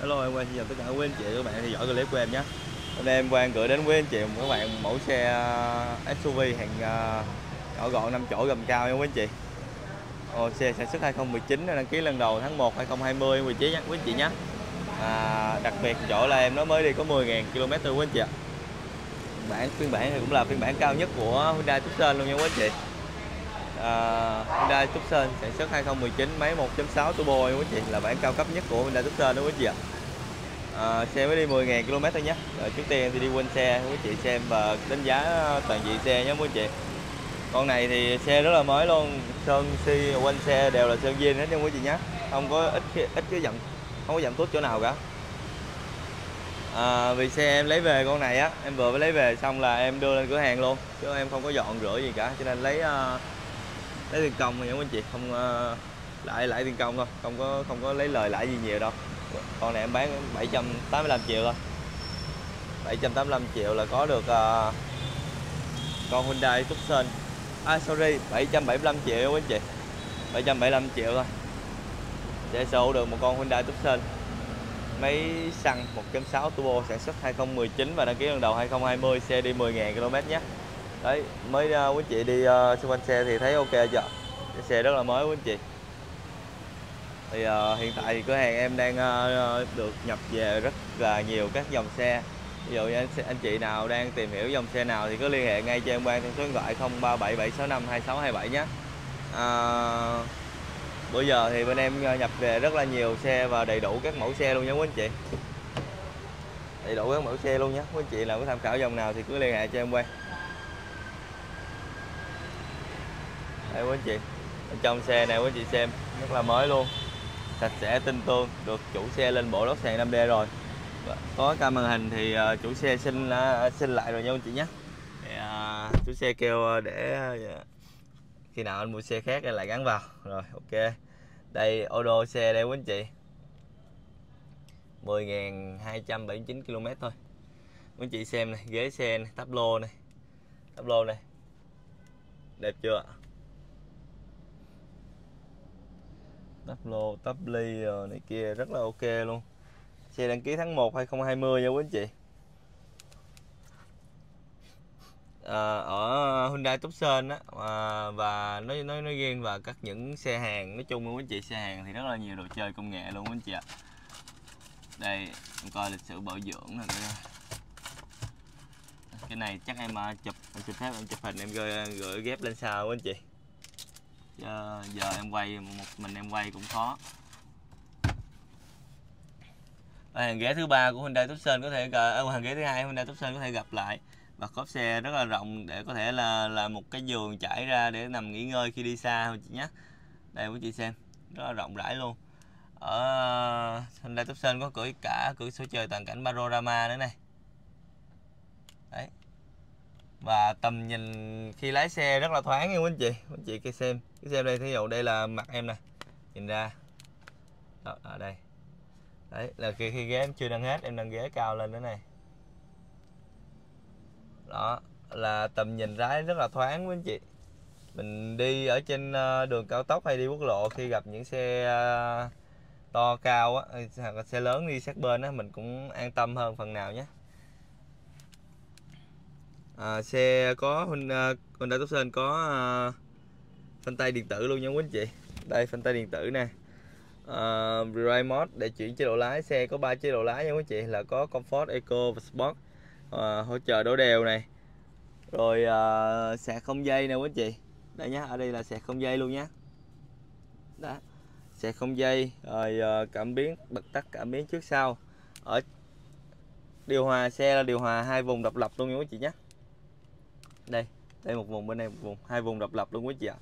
Hello em Quang xin chào tất cả quý anh chị các bạn theo dõi clip của em nhé. Hôm nay em Quang gửi đến quý anh chị một các bạn mẫu xe uh, SUV hàng uh, nhỏ gọn 5 chỗ gầm cao nha quý anh chị. Ồ, Xe sản xuất 2019 đăng ký lần đầu tháng 1 2020 quý anh chị nhé, quý anh chị nhé. À, Đặc biệt chỗ là em nó mới đi có 10.000 km thôi quý anh chị ạ. Bản phiên bản thì cũng là phiên bản cao nhất của Hyundai Tucson luôn nha quý anh chị. À, Hyundai Tucson sản xuất 2019 máy 1.6 turbo quý chị là bản cao cấp nhất của Hyundai Tucson đúng quý chị ạ. À, xe mới đi 10.000 km thôi nhé rồi trước tiên thì đi quên xe quý chị xem và đánh giá toàn diện xe nhé quý chị. Con này thì xe rất là mới luôn sơn si quanh xe đều là sơn zin hết nha quý chị nhé không có ít ít cái dặm không có dặm tốt chỗ nào cả. À, vì xe em lấy về con này á em vừa mới lấy về xong là em đưa lên cửa hàng luôn chứ em không có dọn rửa gì cả cho nên lấy uh, lấy tiền công nha quý anh chị không ờ, uh, lại lại tiền công thôi không có không có lấy lời lãi gì nhiều đâu. Con này em bán 785 triệu thôi. 785 triệu là có được uh, con Hyundai Tucson. À sorry 775 triệu quý anh chị? 775 triệu thôi. Sẽ sở hữu được một con Hyundai Tucson. Máy xăng 1.6 turbo sản xuất 2019 và đăng ký lần đầu 2020 xe đi 10.000 km nhé đấy mới uh, à, quý chị đi uh, xung quanh xe thì thấy ok chưa? Cái xe rất là mới quý chị. Thì uh, hiện tại thì cửa hàng em đang uh, được nhập về rất là nhiều các dòng xe. Ví dụ như anh, anh chị nào đang tìm hiểu dòng xe nào thì cứ liên hệ ngay cho em quan theo số điện thoại 0377652627 nhé. À, bữa giờ thì bên em nhập về rất là nhiều xe và đầy đủ các mẫu xe luôn nha quý anh chị. Đầy đủ các mẫu xe luôn nhé. Quý anh chị nào có tham khảo dòng nào thì cứ liên hệ cho em quay. Đây quý anh chị, ở trong xe này quý anh chị xem, rất là mới luôn. Sạch sẽ, tinh tương được chủ xe lên bộ lót sàn 5D rồi. Có ca màn hình thì ờ, chủ xe xin ờ, xin lại rồi nha anh chị nhé. Ờ, chủ xe kêu để khi nào anh mua xe khác lại gắn vào. Rồi, ok. Đây ô đô xe đây quý anh chị. 10.279 km thôi. Quý anh chị xem này, ghế xe này, tắp lô này. Tắp lô này. Đẹp chưa tắp lô tắp ly rồi này kia rất là ok luôn. Xe đăng ký tháng 1 2020 nha quý anh chị. À, ở Hyundai Tucson á à, và nói nói nói riêng và các những xe hàng nói chung quý anh chị xe hàng thì rất là nhiều đồ chơi công nghệ luôn quý anh chị ạ. Đây em coi lịch sử bảo dưỡng này cái này chắc em à, chụp em chụp phép em chụp hình em gửi, gửi ghép lên sau quý anh chị giờ, giờ em quay một mình em quay cũng khó. Ở hàng ghế thứ ba của Hyundai Tucson có thể ở ờ, hàng ghế thứ hai Hyundai Tucson có thể gặp lại. Và cốp xe rất là rộng để có thể là là một cái giường trải ra để nằm nghỉ ngơi khi đi xa thôi chị nhé. Đây quý chị xem rất là rộng rãi luôn. Ở Hyundai Tucson có cửa cả cửa sổ trời toàn cảnh panorama nữa này. Đấy và tầm nhìn khi lái xe rất là thoáng nha quý anh chị. Quý anh chị kia xem. Cái xem đây thí dụ đây là mặt em nè. Nhìn ra. Đó, ở đây. Đấy là khi, khi ghế em chưa nâng hết em nâng ghế cao lên nữa này. Đó là tầm nhìn lái rất là thoáng quý anh chị. Mình đi ở trên ờ, đường cao tốc hay đi quốc lộ khi gặp những xe ờ, to cao á hoặc là xe lớn đi sát bên á mình cũng an tâm hơn phần nào nhé à, xe có Honda Tucson có ờ, à, phanh tay điện tử luôn nha quý anh chị. Đây phanh tay điện tử nè. Ờ, à, Ride Mode để chuyển chế độ lái. Xe có ba chế độ lái nha quý anh chị là có Comfort, Eco và Sport. À, hỗ trợ đổ đều này. Rồi à, sạc không dây nè quý anh chị. Đây nhá ở đây là sạc không dây luôn nhá. Đó sạc không dây. Rồi à, cảm biến bật tắt cảm biến trước sau. Ở điều hòa xe là điều hòa hai vùng độc lập luôn nha quý chị nhé đây đây một vùng bên này một vùng. Hai vùng độc lập luôn quý chị ạ.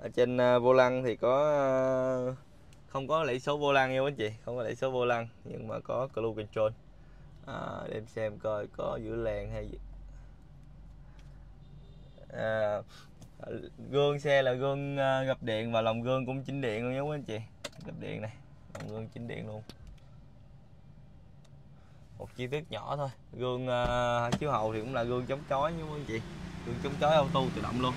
Ở trên à, vô lăng thì có à, không có lấy số vô lăng nha quý chị không có lấy số vô lăng nhưng mà có cruise control. À, để em xem coi có giữ làn hay gì. À, gương xe là gương à, gập điện và lòng gương cũng chỉnh điện luôn nha quý anh chị. Gập điện này lòng gương chỉnh điện luôn một chi tiết nhỏ thôi. Gương uh, chiếu hậu thì cũng là gương chống chói nha quý anh chị. Gương chống chói auto tự động luôn.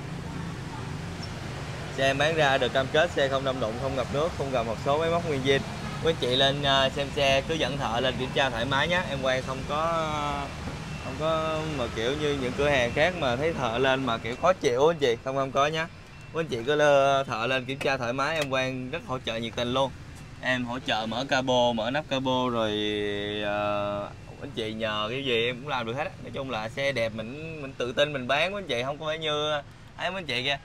Xe em bán ra được cam kết xe không đâm đụng không ngập nước không gặp một số máy móc nguyên zin. Quý anh chị lên ờ, xem xe cứ dẫn thợ lên kiểm tra thoải mái nhé em quay không có không có mà kiểu như những cửa hàng khác mà thấy thợ lên mà kiểu khó chịu anh chị. Không không có nhé quý anh chị cứ lơ thợ lên kiểm tra thoải mái em quan rất hỗ trợ nhiệt tình luôn em hỗ trợ mở cabo mở nắp cabo rồi uh, anh chị nhờ cái gì em cũng làm được hết nói chung là xe đẹp mình mình tự tin mình bán anh chị không có phải như ấy anh chị kia.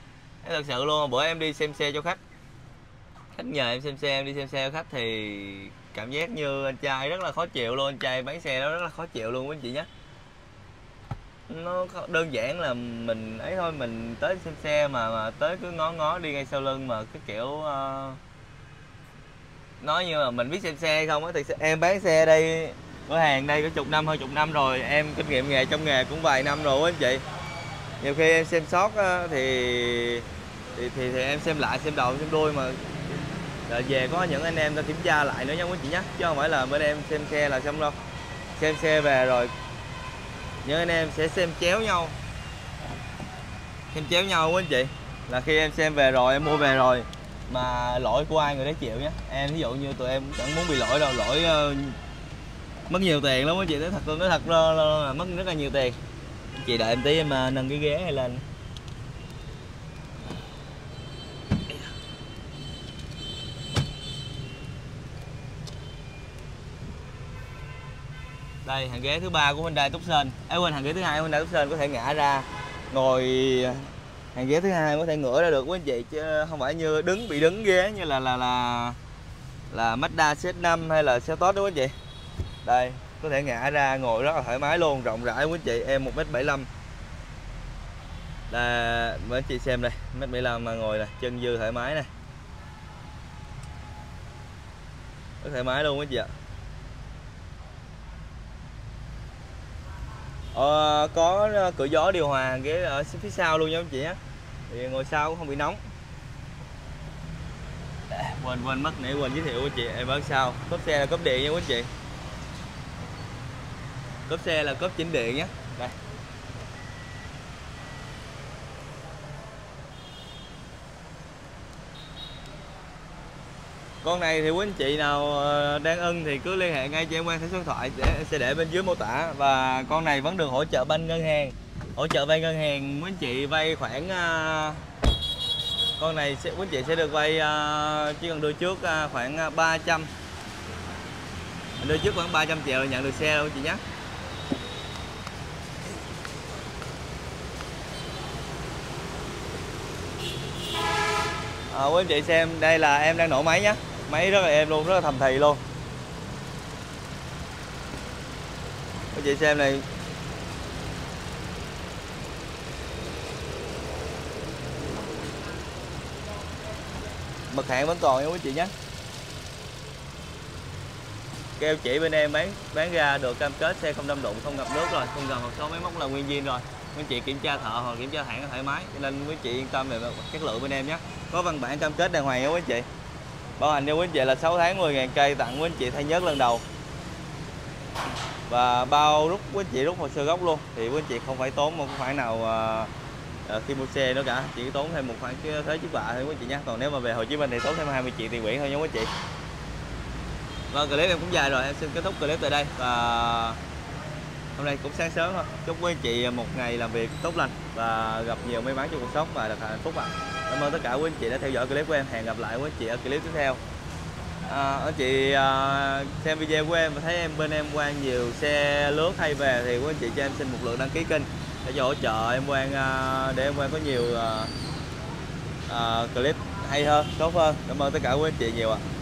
Thật sự luôn bữa em đi xem xe cho khách. Khách nhờ em xem xe em đi xem xe cho khách thì cảm giác như anh trai rất là khó chịu luôn anh trai bán xe đó rất là khó chịu luôn quý anh chị nhé. Nó đơn giản là mình ấy thôi mình tới xem xe mà mà tới cứ ngó ngó đi ngay sau lưng mà cái kiểu uh, nói như là mình biết xem xe không á thì em bán xe đây cửa hàng đây có chục năm hơn chục năm rồi em kinh nghiệm nghề trong nghề cũng vài năm rồi anh chị. Nhiều khi em xem sót á, thì, thì thì thì em xem lại xem đầu xem đuôi mà rồi về có những anh em ta kiểm tra lại nữa nha quý chị nhé chứ không phải là bên em xem xe là xong đâu. Xem xe về rồi những anh em sẽ xem chéo nhau. Xem chéo nhau quý anh chị là khi em xem về rồi em mua về rồi mà lỗi của ai người đấy chịu nhé em ví dụ như tụi em chẳng muốn bị lỗi đâu lỗi uh, mất nhiều tiền lắm á chị nói thật tôi nói thật là, là, là mất rất là nhiều tiền. Chị đợi em tí em uh, nâng cái ghế này lên. Đây hàng ghế thứ ba của Hyundai Tucson. Ấy quên hàng ghế thứ hai của Hyundai Tucson có thể ngã ra ngồi hàng ghế thứ hai có thể ngửa ra được quý anh chị, chứ không phải như đứng, bị đứng ghế như là là là là Mazda CX-5 hay là xe tốt đó quý anh chị. Đây, có thể ngã ra, ngồi rất là thoải mái luôn, rộng rãi quý anh chị, em 1m75 là mấy anh chị xem đây 1m75 mà ngồi này chân dư thoải mái này rất thoải mái luôn quý anh chị ạ. Ờ, có ờ, cửa gió điều hòa ghế ở phía sau luôn nha anh chị á thì ngồi sau cũng không bị nóng. À, quên quên mất nãy quên giới thiệu với chị em ở sau cốp xe là cốp điện nha quý anh chị. Cốp xe là cốp chỉnh điện nhé. Đây. Con này thì quý anh chị nào ờ, đang ưng thì cứ liên hệ ngay cho em quan số điện thoại sẽ, sẽ để bên dưới mô tả. Và con này vẫn được hỗ trợ bên ngân hàng. Hỗ trợ vay ngân hàng quý anh chị vay khoảng uh, con này sẽ quý anh chị sẽ được vay uh, chỉ cần đưa trước uh, khoảng 300 đưa trước khoảng 300 triệu nhận được xe luôn chị nhé. À, quý anh chị xem đây là em đang nổ máy nhé máy rất là êm luôn, rất là thầm thì luôn. Quý chị xem này. Mật hạn vẫn còn nha quý chị nhé. Kêu chỉ bên em bán bán ra được cam kết xe không đâm đụng, không gặp nước rồi, không gần hộp số máy móc là nguyên viên rồi. Quý chị kiểm tra thợ hoặc kiểm tra hãng thoải mái, cho nên quý chị yên tâm về chất lượng bên em nhé. Có văn bản cam kết đàng hoàng nha quý chị bảo hành cho quý anh chị là 6 tháng 10 ngàn cây tặng quý anh chị thay nhớt lần đầu. Và bao rút quý anh chị rút hồ sơ gốc luôn thì quý anh chị không phải tốn một khoản nào uh, khi mua xe nữa cả. Chỉ tốn thêm một khoản thuế trước bạ thôi quý anh chị nhé. Còn nếu mà về Hồ Chí Minh thì tốn thêm 20 triệu tiền quỹ thôi nha quý anh chị. Vâng clip em cũng dài rồi em xin kết thúc clip tại đây. Và hôm nay cũng sáng sớm thôi. Chúc quý anh chị một ngày làm việc tốt lành và gặp nhiều may mắn trong cuộc sống và được hạnh phúc ạ. À. cảm ơn tất cả quý anh chị đã theo dõi clip của em. Hẹn gặp lại quý anh chị ở clip tiếp theo. À, anh chị à, xem video của em và thấy em bên em quan nhiều xe lướt hay về thì quý anh chị cho em xin một lượt đăng ký kênh. Để cho hỗ trợ em quan à, để em quan có nhiều à, à, clip hay hơn tốt hơn. Cảm ơn tất cả quý anh chị nhiều ạ. à.